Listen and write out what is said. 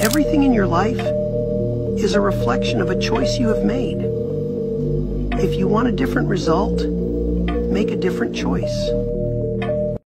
Everything in your life is a reflection of a choice you have made. If you want a different result, make a different choice.